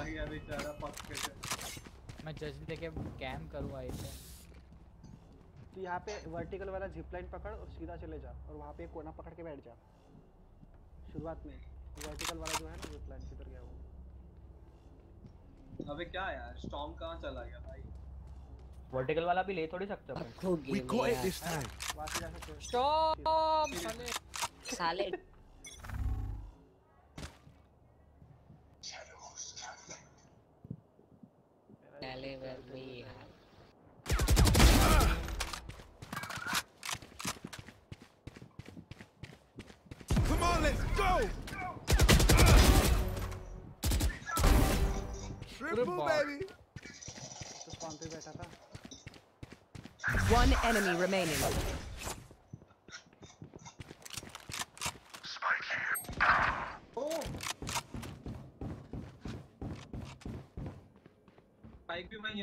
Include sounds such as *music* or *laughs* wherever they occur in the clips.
चला गया बेचारा पक के मैं जज लेके कैम करूँ आई से। तो यहाँ पे वर्टिकल वाला जिप लाइन पकड़ और सीधा चले जा और वहाँ पे एक कोना पकड़ के बैठ जा। शुरुआत में वर्टिकल वाला जो है ना जिप लाइन किधर गया वो? अबे क्या यार स्टॉर्म कहाँ चला गया भाई? वर्टिकल वाला भी ले थोड़ी सकते अपन। आपको We गेम got it है this time. वहाँ से जा सकते हो। स्टॉप साले। live we have. Come on, let's go! Triple, baby! One enemy remaining.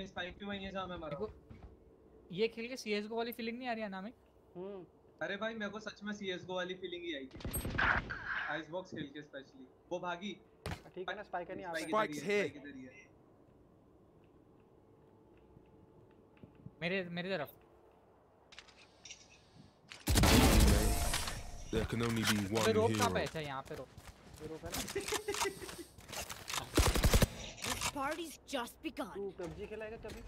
Spike भी वही है स्पाइक भी वही है जहाँ मैं मरा। ये खेल के सीएसगो वाली फीलिंग नहीं आ रही है नामिक हम्म। अरे भाई मेरे को सच में सीएसगो वाली फीलिंग ही आई थी। आइस बॉक्स खेल के स्पेशली वो भागी। ठीक है ना स्पाइक नहीं आ रहा इधर है, ही है। मेरे तरफ़। There can only be अबे one रोक कहाँ पे hero. अच्छा यहाँ पे रोक ये रोक है ना? *laughs* party's just begun. तू पबजी खेला है कभी?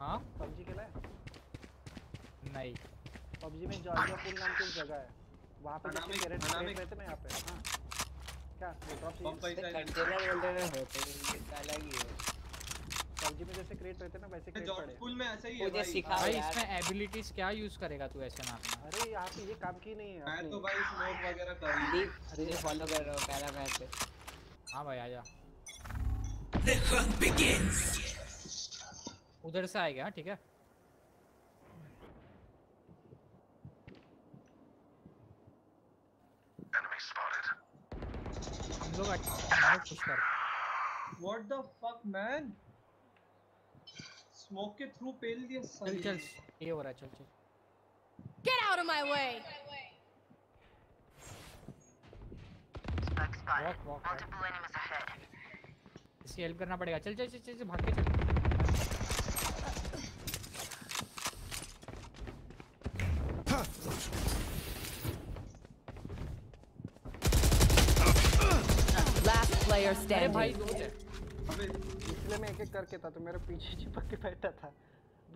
हाँ? पबजी खेला है नहीं। पबजी में जॉर्जिया पूल नाम की जगह है। वहाँ पे जैसे अनामिक- कैरेट अनामिक- रहते ना यहाँ पे। हाँ। क्या। कंटेनर वंटेनर होते हैं अलग ही है। पबजी में जैसे क्रेट रहते ना वैसे पड़े। में ऐसा ही है भाई। सिखा भाई इसमें एबिलिटीज क्या यूज़ करेगा तू ऐसे मारना अरे यहाँ पे ये काम की नहीं है मैं तो भाई स्मोक वगैरह कर ली दीप फॉलो कर रहा हूँ पहला मैच पे हाँ भाई आजा। उधर से आएगा हाँ, ठीक है हम लोग पुश कर what the fuck man smoke के थ्रू पेल दिया चल साली चल ये हो रहा है चल चल। Get out of my way! Walk walk इसकी हेल्प करना पड़ेगा। चल चल चल चल चल, भाग के चल। Last player भाई दो है अबे इसलिए मैं एक एक करके था तो मेरे पीछे चिपक के बैठा था।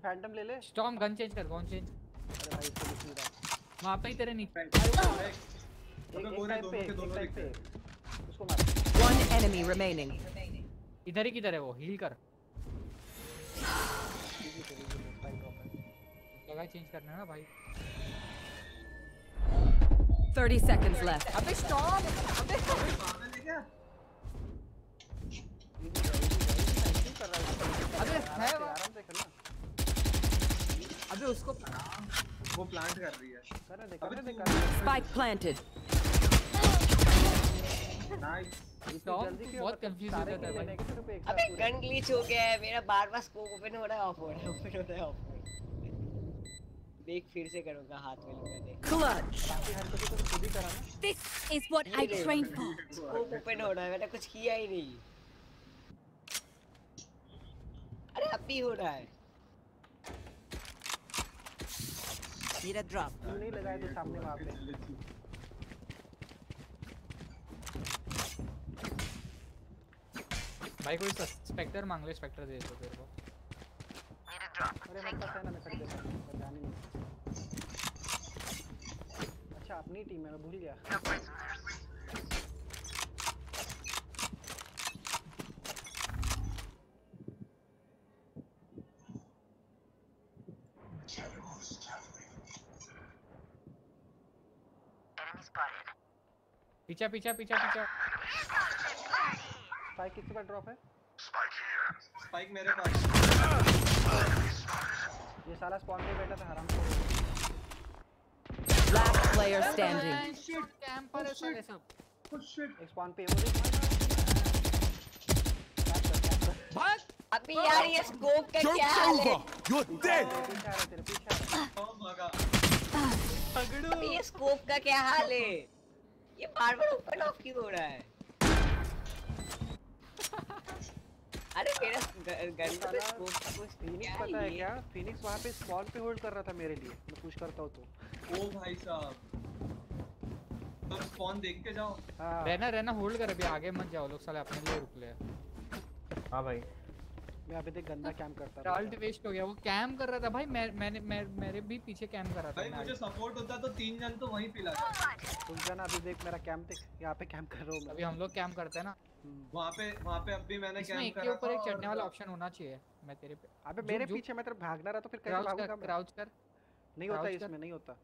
फैंटम ले ले। स्टॉर्म गन चेंज कर गन चेंज अरे भाई इसको लिख नहीं रहा। वहाँ पे ही तेरे नहीं अबे एक एक पे दोनों के एक दोनों टाइम पे उसको मार। One enemy remaining. इधर ही किधर है वो? हील कर। स्पाइक जगह चेंज करना है ना भाई। 30 seconds left. अबे स्टॉप अबे पागल है क्या कर अबे है वो। आराम से करना अबे उसको वो प्लांट कर रही है। करने दे अबे करने दे तू- करने दे Spike planted. नाइस इतनी स्टॉप जल्दी क्यों बहुत मतलब कंफ्यूज हो जाता है भाई। अबे गन ग्लिच हो गया है मेरा बार बार स्कोप ओपन हो रहा है ऑफ़ हो रहा है ओपन हो रहा है ऑफ़ हो रहा है। देख फिर से करूँगा हाथ में लूँगा देख। Clutch. बाकी हरकतें तो खुद ही करा ना। This is what I trained for. Scope open हो रहा है मैंने कुछ किया ही नहीं। अरे अब भी हो रहा है। Drop. क्यों नहीं लगाया तो सामने वहाँ पे। भाई कोई स्पेक्टर मांग ले स्पेक्टर दे दो तेरे को। अरे मेरे पास है ना मैं कर देता हूँ पर नहीं अच्छा अपनी टीम है मैं भूल गया। पीछा पीछा पीछा पीछा। स्पाइक किसके पास ड्रॉप है? स्पाइक मेरे पास। ये साला स्पॉन पे बैठा था हराम को Last player standing. Shit camper है साले सब Oh shit. एक स्पॉन पे वो भाग अभी यार ये स्कोप का क्या हाल है. You're dead. पीछे आ रहा तेरे पीछे आ रहा अभी ये स्कोप का क्या हाल है? ये बार बार ओपन ऑफ़ क्यों हो रहा है? पता है क्या फिनिक्स वहाँ पे स्पॉन पे होल्ड कर रहा था मेरे लिए मैं पुश करता हूँ तो ओ भाई साहब तब स्पॉन देख के जाओ हाँ रहना रहना होल्ड कर अभी आगे मत जाओ लोग साले अपने लिए रुक ले हाँ। भाई। मैं अभी देख गंदा कैम करता था। अल्ट वेस्ट हो गया वो कैम कर रहा था भाई मैं मैंने मैं, मेरे भी पीछे कैम कर रहा था भाई मुझे सपोर्ट होता तो तीन जन तो वहीं पिला तुम जाना अभी देख मेरा कैम देख यहाँ पे कैम कर रहा हूँ अभी हम लोग कैम करते हैं ना। वहाँ पे वहाँ पे अब भी मैंने कैंप एक के करा ऊपर एक चढ़ने वाला ऑप्शन होना चाहिए। मैं तेरे पे अबे मेरे पीछे मैं तेरे भागना रहा तो फिर कैसे क्राउच भागूँगा कर मैं? क्राउच कर। नहीं होता इसमें नहीं होता।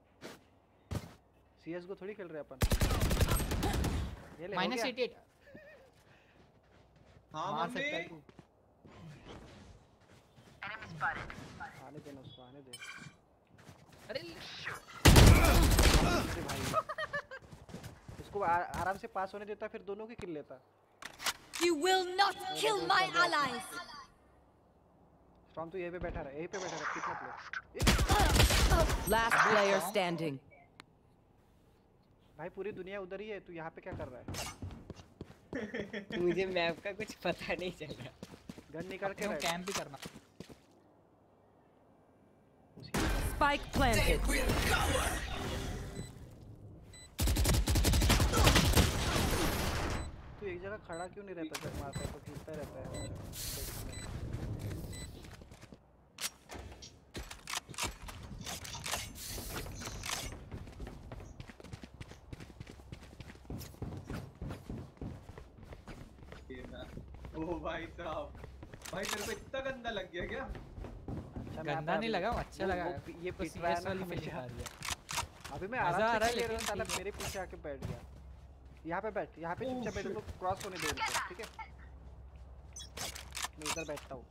सीएस को थोड़ी खेल रहे अपन। ये ले माइनस 88 हाँ मार मम्मी। सकता है तू। आने देना उसको आने दे। अरे अरे भाई। इसको आराम से पास होने देता फिर दोनों की किल लेता। You will not kill my allies. Storm तो यहीं पे बैठा रहा यहीं पे बैठा रहा कितना प्ले Last player standing. भाई पूरी दुनिया उधर ही है तू यहाँ पे क्या कर रहा है *laughs* मुझे मैप का कुछ पता नहीं चल रहा गन निकाल के रख कैम भी करना Spike planted. एक जगह खड़ा क्यों नहीं रहता जब मारता है तो खींचता रहता है। ओ भाई साहब। भाई तेरे को इतना गंदा लग गया क्या? अच्छा गंदा नहीं लगा अच्छा वो- लगा। वो ये तो है वाली फीलिंग आ रही है। अभी मैं आराम से रहा खेल है। मेरे पीछे आके बैठ गया। यहाँ पे बैठ यहाँ पे Oh, चुपचाप बैठ. तो क्रॉस होने दे उनको ठीक है? मैं इधर बैठता हूँ।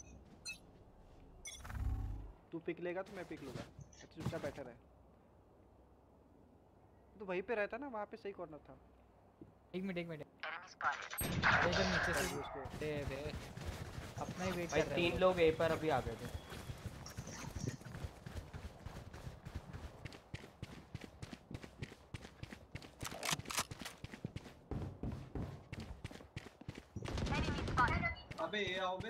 तू पिक लेगा तो मैं पिक लूँगा। अच्छा चुपचाप बैठा रहे। तो वहीं पे रहता ना वहाँ पे सही कॉर्नर था। एक मिनट एक मिनट। नीचे से उसको। दे दे। अपना ही वेट कर रहे तीन लोग ए पर अभी आ गए थे। आओ बे।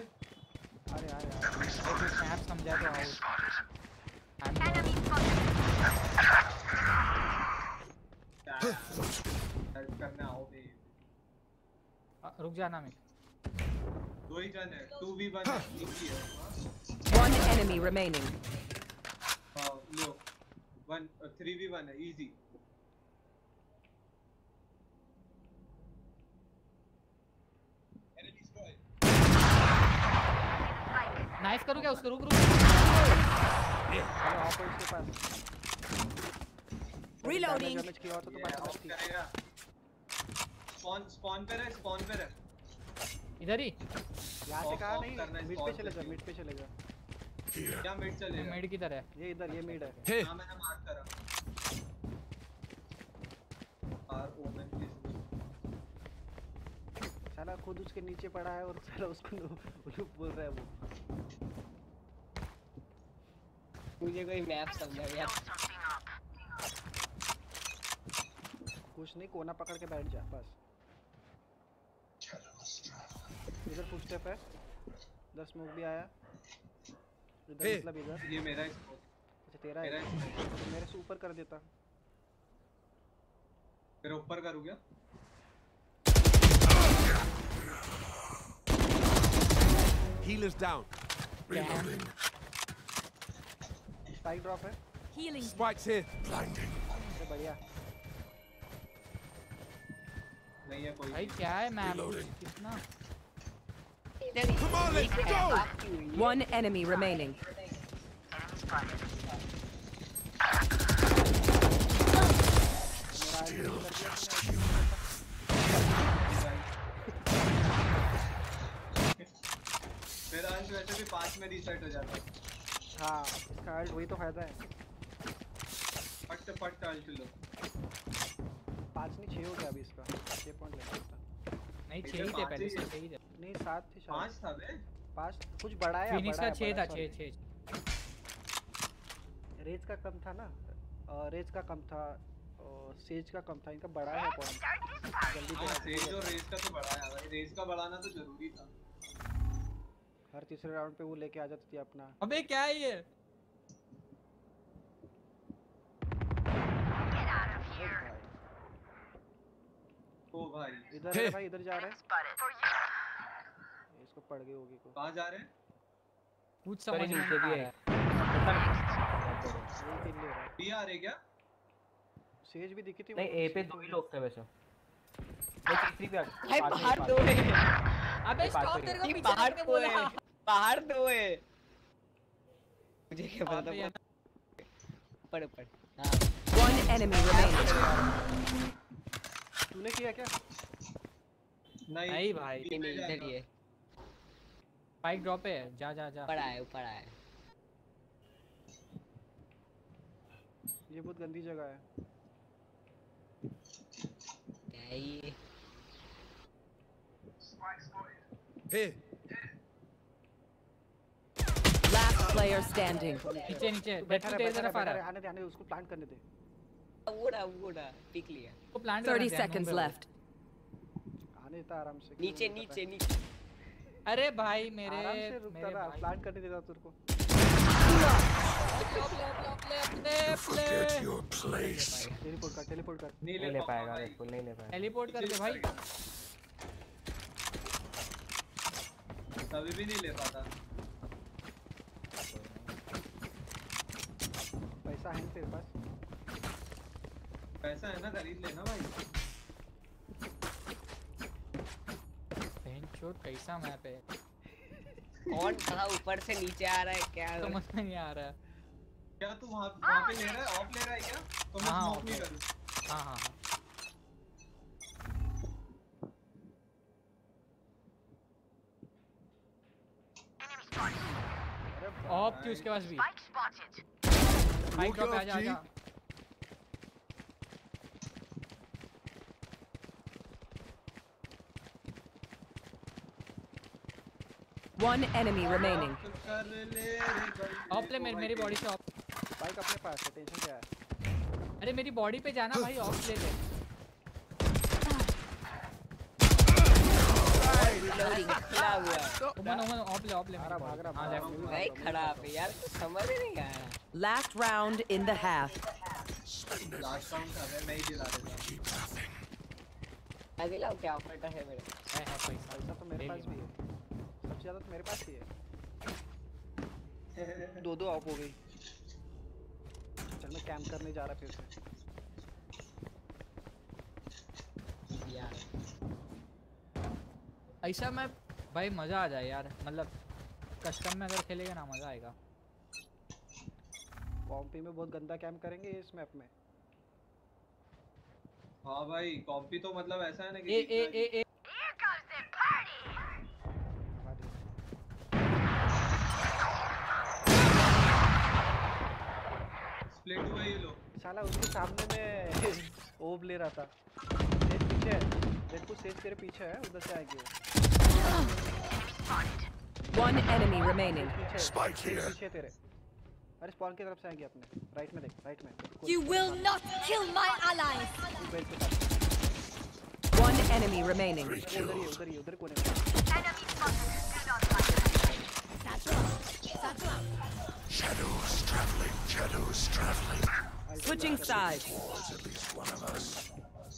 अरे अरे अरे। स्नैप समझा तो आउट हेल्प करने आओ रुक जाना मैं। दो ही जन है टू वी वन इजी है One enemy remaining. हाँ लो। वन थ्री वी वन है इजी नाइफ करूँ क्या? उसको रुक रुक चलो पास. डैमेज किया तो करेगा। स्पॉन स्पॉन पे रहे स्पॉन पे रहे। इधर ही। यहाँ से कहा नहीं मिड पे चले जा मिड पे चले जा क्या मिड चलेगा? मिड किधर है ये इधर ये मिड है। हाँ मैंने मार्क करा। आर ओमेन साला खुद उसके नीचे पड़ा है और साला उसको बोल रहा है वो। मुझे कोई मैप समझा यार कुछ नहीं कोना पकड़ के बैठ जा बस। इधर फुट स्टेप है। इधर स्मोक भी आया। इधर Hey. मतलब इधर। ये मेरा अच्छा तेरा है। मेरा तो मेरे से ऊपर कर देता। फिर ऊपर करूँ क्या? Healer's down. स्पाइक ड्रॉप है? Healing. Spike's here. अरे बढ़िया। नहीं है कोई। भाई क्या है मैप कितना? इधर Come on, let's he. go. बात की हुई है One enemy remaining. मेरा आइडिया कर दिया तूने मेरा अंश वैसे भी पाँच में रीसेट हो जाता है। हाँ इसका अल्ट वही तो फ़ायदा है। फट फट अल्ट लो। पाँच नहीं छः हो गया अभी इसका। छः पॉइंट लग सकता नहीं छह ही थे पहले से है। छह ही थे। नहीं सात थे शायद। पाँच था बे पाँच कुछ बड़ा है फिनिक्स का है, छह था बड़ा है, छह छह। रेज का कम था ना? रेज का कम था सेज का कम था इनका बड़ा है पॉइंट जल्दी हाँ पे रेस और रेस का तो बढ़ाया भाई रेस का बढ़ाना तो ज़रूरी था। हर तीसरे राउंड पे वो लेके आ जाती थी अपना। अबे क्या है ये? ओ भाई। इधर है भाई इधर जा रहा है। इसको पड़ गई होगी को कहाँ जा रहे हैं? कुछ समझ नीचे नहीं भी आ है। रहा। है है। बी आ रहे क्या? सेज भी दिखी थी नहीं ए पे। दो ही लोग थे वैसे। वो तीसरी पे आ भाई बाहर दो। है। अबे स्टॉप तो तेरे को पीछे बाहर दो है बाहर दो है। मुझे क्या पता पे ये था ऊपर ऊपर हाँ। One enemy तूने किया क्या? नहीं। नहीं भाई। इधर ही है। बाइक ड्रॉप है। जा जा जा। ऊपर आया है, ऊपर आया ये बहुत गंदी जगह है। है Here. Last player standing. नीचे नीचे बैठा रहे बैठा है आने दे आने दे उसको प्लांट करने दे। वो रहा वो रहा पिक लिया वो प्लांट 30 seconds left. आने देता आराम से नीचे नीचे नीचे। अरे भाई मेरे आराम से रुकता रहा प्लांट करने देता तेरे को। Forget your place. टेलीपोर्ट कर टेलीपोर्ट कर। नहीं ले पाएगा नहीं ले पाएगा। टेलीपोर्ट कर दे भाई। कभी भी नहीं ले पाता। पैसा है तेरे पास। पैसा है ना खरीद लेना भाई। कैसा मैप है कौन कहाँ ऊपर से नीचे आ रहा है क्या समझ में नहीं आ रहा। है क्या तू वहाँ वहाँ पे ले रहा है? ऑफ़ ले रहा है क्या? तो मैं हाँ, स्मोक नहीं ले करूँ। हाँ हाँ हाँ। ऑफ़ थी उसके पास भी बाइक ड्रॉप आ जा G. जा One enemy remaining. ऑफ़ ले मेरी मेरी बॉडी से ऑफ़ बाइक अपने पास है टेंशन क्या है? अरे मेरी बॉडी पे जाना भाई ऑफ़ ले ले। खड़ा हुआ है ओमन ओमन ऑफ़ ले ऑफ़ ले भाग रहा भाग रहा हाँ लेफ़्ट भाई खड़ा पे यार समझ ही नहीं आया Last round in the half. Last round मैं ही दिला देता दिलाऊं क्या ऑफ़र है मेरे है है पैसा पैसा तो मेरे पास भी है सबसे ज़्यादा तो मेरे पास ही है दो दो ऑफ़ हो गई। चल मैं कैंप करने जा रहा फिर से। यार ऐसा मैं भाई मज़ा आ जाए यार मतलब कस्टम में अगर खेलेगा ना मज़ा आएगा। कॉम्पी में बहुत गंदा कैंप करेंगे इस मैप में। हाँ भाई कॉपी तो मतलब ऐसा है ना कि ए ए ए ए। स्प्लिट हुआ ये लो साला उसके सामने में *laughs* ओब ले रहा था। सेज पीछे है। देखो सेज तेरे पीछे है उधर से आएगी One enemy remaining. पीछे है, Spike सेज here. पीछे है तेरे अरे स्पॉन की तरफ से आएगी अपने राइट में देख राइट में You will not kill my allies. Belt के साथ One enemy remaining. उधर ही है, उधर ही है, उधर कोने में Shadows traveling. Shadows traveling. Switching sides. Towards at least one of us.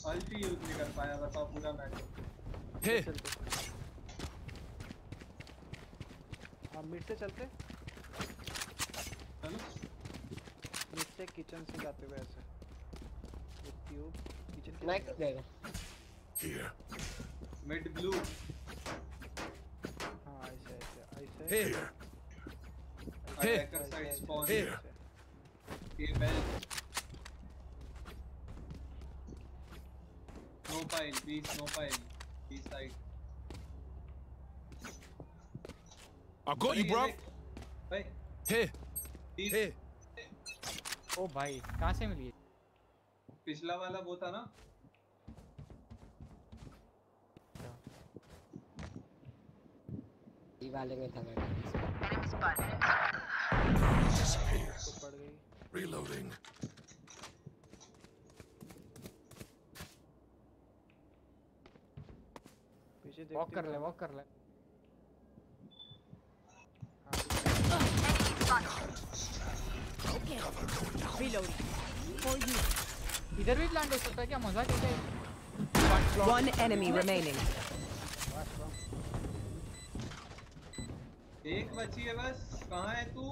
Ulti use नहीं कर पाया बताओ पूरा मैच Here. हम मिड से चलते। चलो। मिड से किचन से जाते हुए ऐसे। ट्यूब किचन की मैं तरफ़ कर मिड ब्लू। हाँ ऐसे ऐसे ऐसे। Here. Attacker side spawn Here. ये bell no pile no pile B side I got you, bro. भाई Here. Here. ओ भाई कहाँ से मिली पिछला वाला वो था ना ये वाले में था Reloading. पीछे वॉक कर ले वॉक कर ले इधर भी प्लांट हो सकता है क्या मजा क्या है One enemy remaining. एक बची है बस कहाँ है तू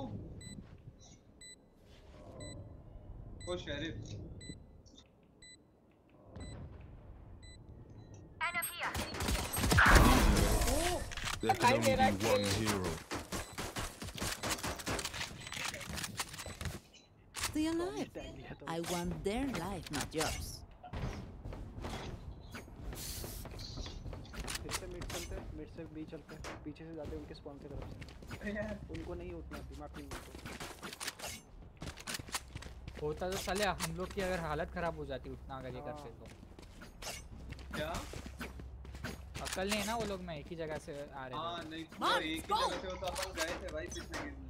ओ sheriff There can only be one hero. Alive. I want their life, not yours. फिर से मिड चलते मिड से बी चलते पीछे से जाते उनके स्पॉन की तरफ़ से। उनको नहीं उतना दिमाग नहीं उनको होता तो साले हम लोग की अगर हालत खराब हो जाती उतना अगर ये करते तो। क्या? अकल नहीं है ना वो लोग में एक ही जगह से आ रहे हाँ नहीं हाँ, तो एक ही जगह से हो तो अपन गए थे भाई पिछले गेम में।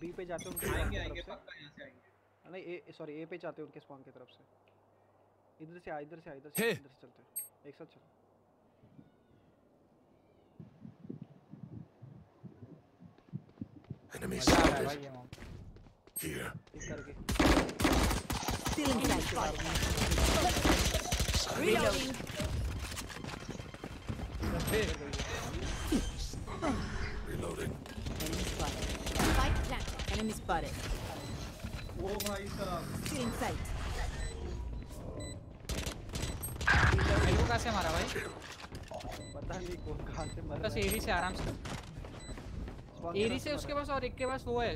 बी पे जाते हैं उनके आएँगे की आएँगे तरफ़ पक्का यहाँ से आएँगे नहीं ए सॉरी ए पे जाते हैं उनके स्पॉन की तरफ़ से इधर से आ इधर से आ इधर से इधर से चलते हैं एक साथ चलो Enemy रहा है spotted. Here. inside. Reloading. *laughs* Reloading. Enemy spotted. Spike planted. Enemy spotted. ओ भाई साहब Still inside. मेरे को कहाँ से मारा भाई पता नहीं कौन कहाँ से मर बस रहा है एरी से आराम से Spawn की एरी तरफ़ से मर उसके रहा पास और एक के पास वो है है।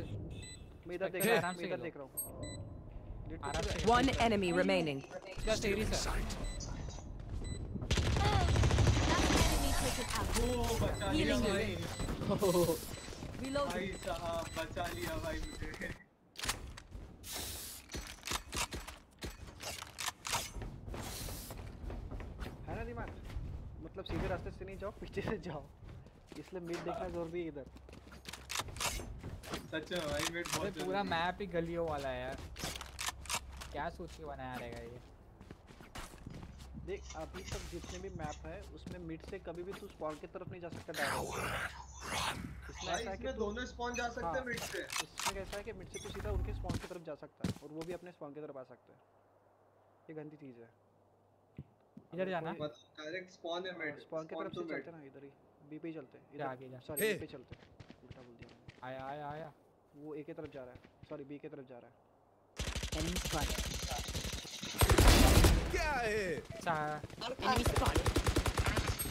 मैं इधर देख Spectre रहा आराम हूँ से मैं इधर खेलो। देख रहा हूँ Need to आराम see से that. One enemy remaining. Just एरी से Sight. Enemy taken out. ओ बचा लिया Healing भाई Reloading. भाई साहब बचा लिया भाई मुझे। है ना दिमाग? मतलब सीधे रास्ते से नहीं जाओ पीछे से जाओ। इसलिए मिड देखना ज़रूरी है इधर। सच में भाई अरे बहुत पूरा मैप ही। गलियों वाला है यार। क्या सोच के बनाया रहेगा ये? देख अभी तक जितने भी मैप है उसमें मिड से कभी भी तू स्पॉन की तरफ़ नहीं जा सकता डायरेक्ट भाई है इसमें दोनों स्पॉन जा सकते हाँ। हैं। मिड से। इसमें कैसा है कि मिड से तू सीधा उनके स्पॉन की तरफ़ जा सकता है और वो भी अपने स्पॉन की तरफ़ आ सकता है। ये गंदी चीज़ है। इधर जाना। डायरेक्ट स्पॉन है मिड स्पॉन की तरफ़ से चलते ना इधर ही। बी पे ही चलते हैं। जा आगे जा। सॉरी बी पे चलते हैं। उल्टा बोल दिया आया आया आया। वो ए की तरफ़ जा रहा है। सॉरी बी की तरफ़ जा रहा है। Enemy spotted. Get out of here. चा- Enemy spotted.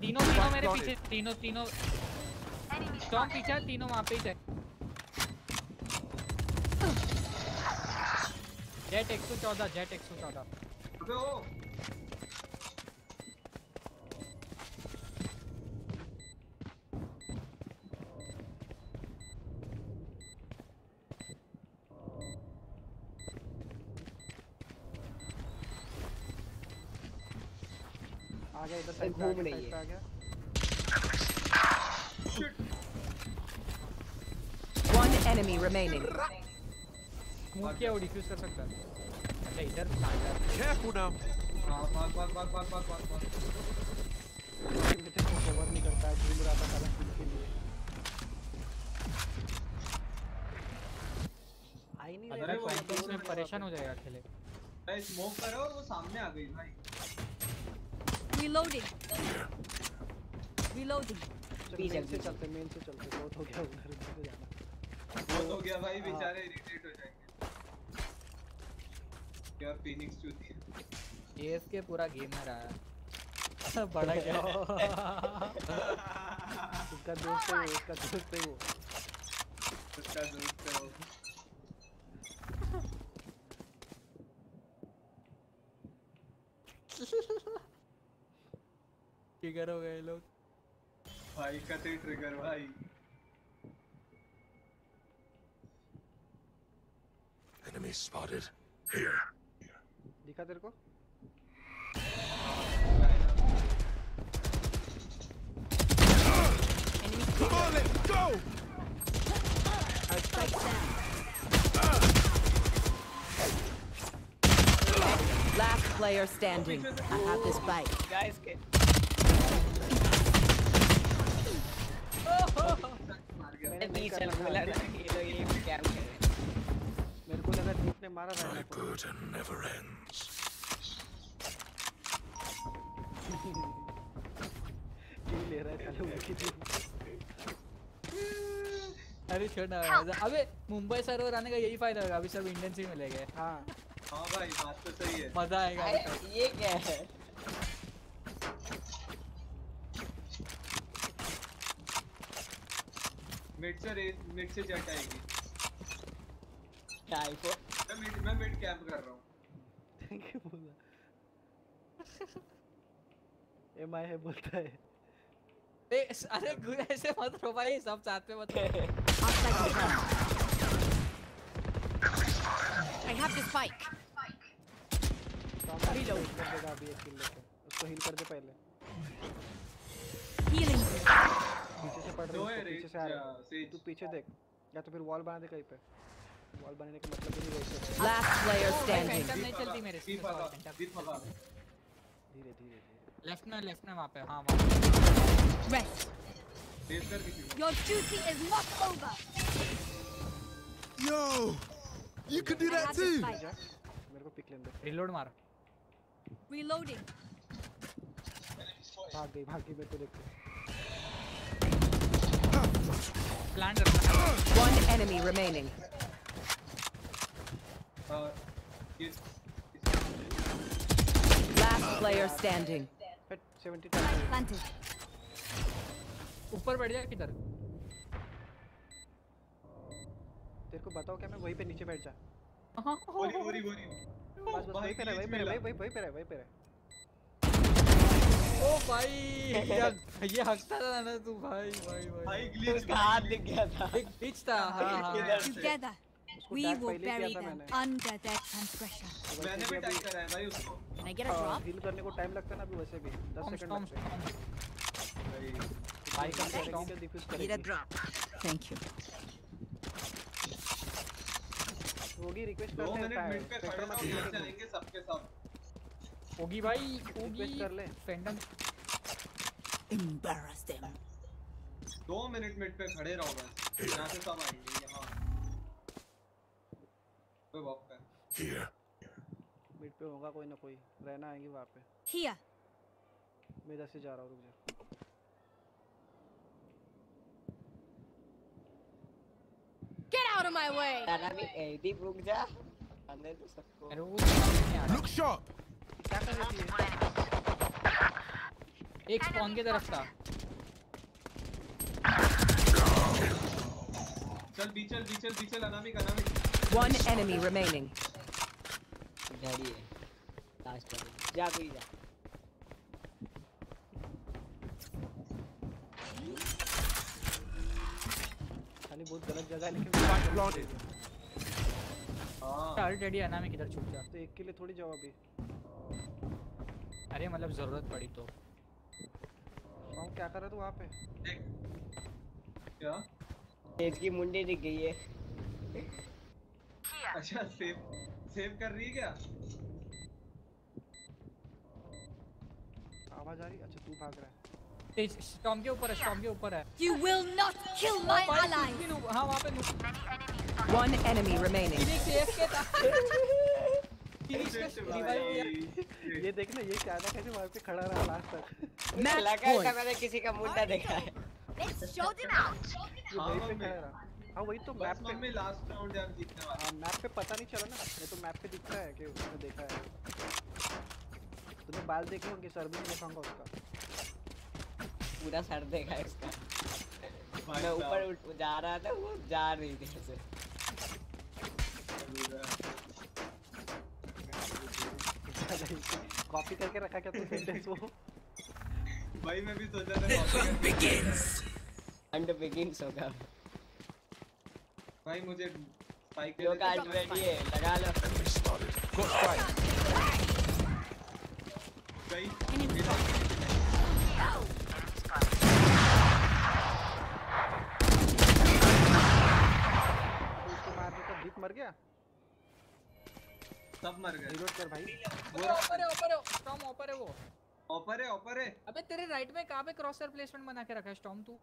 तीनों तीनों मेरे पीछे तीनों तीनों। स्टॉम पीछे? है, तीनों वहाँ पे ही थे। जेट 114 जेट 114 अबे ओ। आ गया इधर घूम रही है। Remaining. मूव किया वो डिफ्यूज कर सकता है अच्छा इधर प्लांट है Careful now. हाँ भाग भाग भाग भाग भाग भाग भाग तो कवर नहीं करता है घूम रहा था साला के लिए आई नहीं अरे वो में परेशान हो जाएगा खेले भाई स्मोक करो और वो सामने आ गई भाई Reloading. Reloading. चल, मेन से चलते मेन से चलते बहुत हो गया उधर जाना बहुत हो गया भाई। बेचारे इरिटेट हो जाएँगे। क्या फिनिक्स चूती एएसके पूरा गेम में रहा। है बड़ा क्या उसका दोस्त है वो उसका दोस्त है वो। उसका दोस्त है वो। *laughs* ट्रिगर हो गए लोग? भाई कते ट्रिगर भाई। Enemy spotted. Here. दिखा तेरे को Enemy Come on, let's go. spike down. Last player standing. I have this bike. Guys के मैंने मैं नहीं चल करना बोला था। ना कि ये लोग ये कैम कर रहे हैं मेरे धूप ने मारा My रहना को burden never ends. *laughs* क्यों ले रहा है साले उनकी अरे छोड़ ना अबे मुंबई सर्वर आने का यही फ़ायदा होगा अभी सब इंडियन ही मिलेंगे। हाँ। हाँ भाई बात तो सही है। मज़ा आएगा तो। अरे, ये क्या है? मिड से रेस मिड से जेट आएगी। क्या आईफोन मैं मिड मैं मिड कैंप कर रहा हूँ थैंक यू बोला एम आई है बोलता है ए, अरे गुरु ऐसे मत रो भाई सब साथ में मत. I have the spike. टॉम कर देगा अभी एक किल लेके उसको हील कर दे पहले Healing. पीछे से पड़ रही दो है पीछे से आ रहा है तू पीछे देख या तो फिर वॉल बना दे कहीं पे वॉल बनाने का मतलब ही नहीं वैसे Last player भाई standing. फैंटम नहीं चलती मेरे से दीप सॉरी, भगा फैंटम दीप भगा धीरे धीरे धीरे लेफ़्ट में लेफ़्ट में वहाँ पे हाँ वहाँ Rest. रेस कर किसी को Your duty is not over. Yo! You can do I that have the too! spike. जा मेरे को पिक लेने दे रिलोड मार Reloading. भाग गई भाग गई मेरे को देख के प्लान करना One enemy remaining. ये Last player standing. फिर 70 Spike planted. ऊपर बैठ जा किधर? तेरे को बताओ क्या मैं वहीं पे नीचे बैठ जा। गोरी गोरी गोरी बस बस वहीं पे रह वहीं पे रह वहीं वहीं पे रह वहीं पे रह। ओ भाई यार ये हंसता था ना तू भाई भाई भाई। भाई ग्लिच उसका हाथ दिख गया था। एक बीच था। हाँ हाँ किधर से? उसको we will bury them under their transgression. मैंने भी टैग करा है भाई उसको। Can I get a drop? Heal करने को टाइम लगता है ना अभी वैसे भी। 10 सेकंड लगते हैं। भाई भाई का करेगी storm defuse Need a drop. Thank you. होगी रिक्वेस्ट दो कर ले मिनट मिड पे खड़े मत चलेंगे सबके सब होगी भाई होगी कर ले। Phantom Embarrass them. दो मिनट मिड पे खड़े रहो बस। यहाँ से सब आएँगे। कोई वॉक कर Here. मिड पे होगा कोई ना कोई। रहना आएँगे वहाँ पे। Here. मैं इधर से जा रहा हूँ रुक जा। Get out of my way. दादा भी ए, दीप रुक जा। अंदर तो सबको। Look sharp! क्या कर रही थी एक स्पॉन की तरफ़ था। चल बीचल बीचल बीचल अनामिक अनामिक One enemy remaining. है लास्ट वाली जा कोई जा खाली बहुत गलत जगह है लेकिन. हाँ आना में किधर छुप जा। तो एक के लिए थोड़ी जाओ अभी। अरे मतलब ज़रूरत पड़ी तो। क्या कर रहा तू वहाँ पे? देख क्या? तेज की मुंडी दिख गई है। अच्छा सेव सेव कर रही है क्या? आवाज़ आ रही? अच्छा तू भाग रहा है। स्टॉम के ऊपर है स्टॉम के ऊपर है। You will not kill my भाई, allies. कुछ भी नहीं- हाँ वहाँ पे नु- One enemy remaining. Phoenix safe के था। ये देखना ये क्या था कैसे वहाँ पे खड़ा रहा लास्ट तक। लगा था मैंने किसी का मुंडा देखा है। Let's show them out. हाँ, वहीं तो मैप पे। मम्मी लास्ट राउंड जब जीतने वाला हाँ मैप पे पता नहीं चला ना नहीं तो मैप पे दिखता है कि उसने देखा है। तूने बाल देखे होंगे सर भी देखा होगा उसका। पूरा सर देखा है उसका। मैं ऊपर जा रहा था वो जा रही थी ऐसे। कॉपी करके रखा क्या तू सेंटेंस वो? *laughs* भाई मैं भी सोचा था अंड बिगिंस होगा। भाई मुझे स्पाइक लोग आज रेडी है लगा लो। Enemy spotted. Got spike. गई तो उसको मारने का दीप मर गया सब मर गए। रिलोड कर भाई। ऊपर है ऊपर है ऊपर स्टॉर्म ऊपर है वो। ऑपर है ऑपर है। अबे तेरे राइट में कहाँ पे क्रॉसर प्लेसमेंट बना के रखा है स्टॉर्म तू?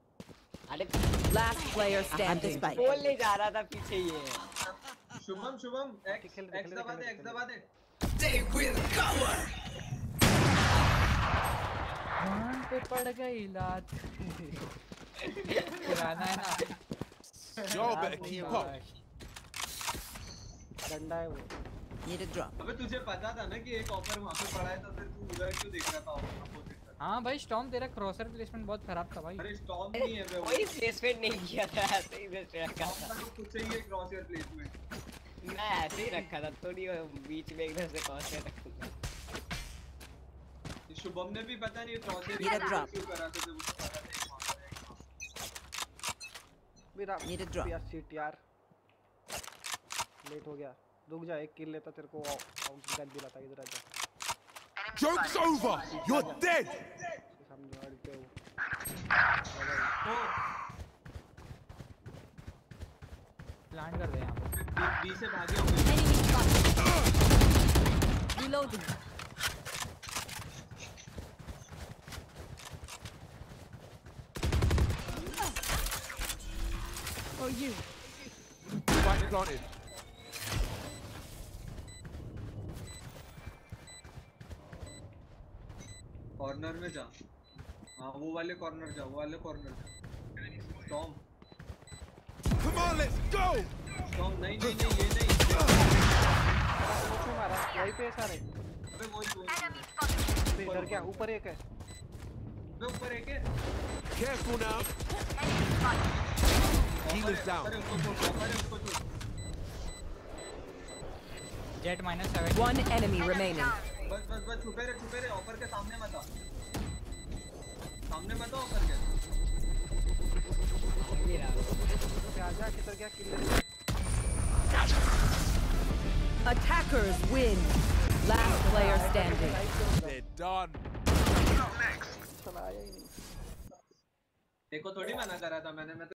Last player standing. बोल ले जा रहा था पीछे ये। शुभम शुभम एक्स खेल दे, एक्स दबा दे दे, एक्स खेल दबा पे पड़ गई लात पुराना है ना। Y'all better keep up. डंडा है वो। Need a drop. अबे तुझे पता था ना कि एक ऑफ़र वहाँ पे पड़ा है तो फिर तू उधर क्यों देख रहा था? का हाँ भाई स्टॉर्म तेरा क्रॉसर प्लेसमेंट बहुत खराब था भाई। अरे स्टॉर्म नहीं है बे वो कोई प्लेसमेंट नहीं किया था ऐसे ही बस रखा था। तो खुद से ही है क्रॉस ईयर प्लेसमेंट मैं ऐसे ही रखा था थोड़ी बीच में एकदम से कौन से रखूँगा शुभम ने भी पता नहीं cross here Need a drop. क्यों करा था जब उसको पता था है, पर मेरा a drop. यार सीट यार। लेट हो गया। रुक जा एक किल लेता तेरे को आउट गन दिलाता इधर आ जा। Joke's over. You're dead. इसके सामने और पे वो है। प्लान कर दे यहाँ पे तो बी बी से भागे होंगे Enemy spotted. Reloading. For you. Spike planted. Corner में जा। हाँ वो वाले कॉर्नर जा वो वाले कॉर्नर जा। Storm Come on, let's go. Storm नहीं नहीं नहीं ये नहीं। मारा वहीं पे है सारे? अबे वो वो पे इधर क्या ऊपर एक है? अबे ऊपर एक है। Careful now. Healer's down. अरे उसको छोड़ Jett minus seven One enemy remaining. बस बस बस छुपे रहे छुपे रहे ऑफ़र के सामने मत आ सामने मत आ ऑफ़र के आजा किधर क्या किल Attackers win. Last player standing. They're done. चला आया ही नहीं देखो थोड़ी मना करा था मैंने मैं तो